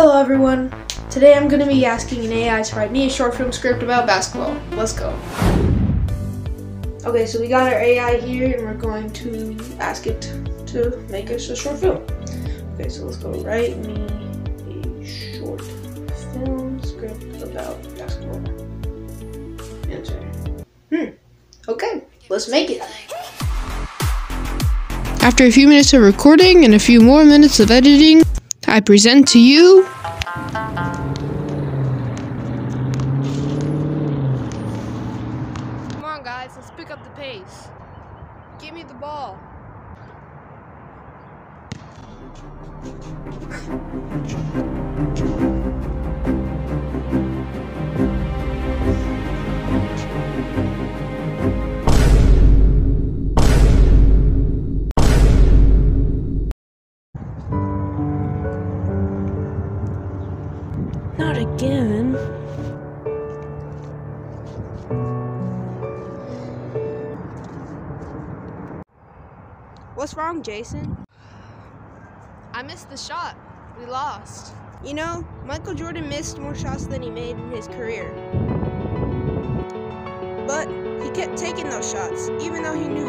Hello everyone. Today I'm going to be asking an AI to write me a short film script about basketball. Let's go. Okay, so we got our AI here and we're going to ask it to make us a short film. Okay, so let's go write me a short film script about basketball. Answer. Hmm. Okay, let's make it. After a few minutes of recording and a few more minutes of editing, I present to you. Come on, guys, let's pick up the pace. Give me the ball. Not again. What's wrong, Jason? I missed the shot. We lost. You know, Michael Jordan missed more shots than he made in his career. But he kept taking those shots, even though he knew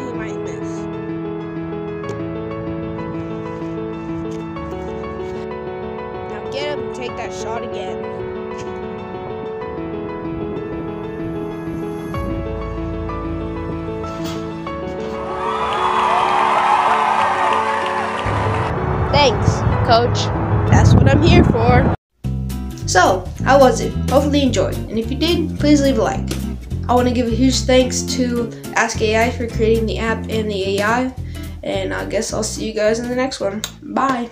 take that shot again. Thanks, coach. That's what I'm here for. So, how was it? Hopefully you enjoyed. And if you did, please leave a like. I want to give a huge thanks to Ask AI for creating the app and the AI. And I guess I'll see you guys in the next one. Bye.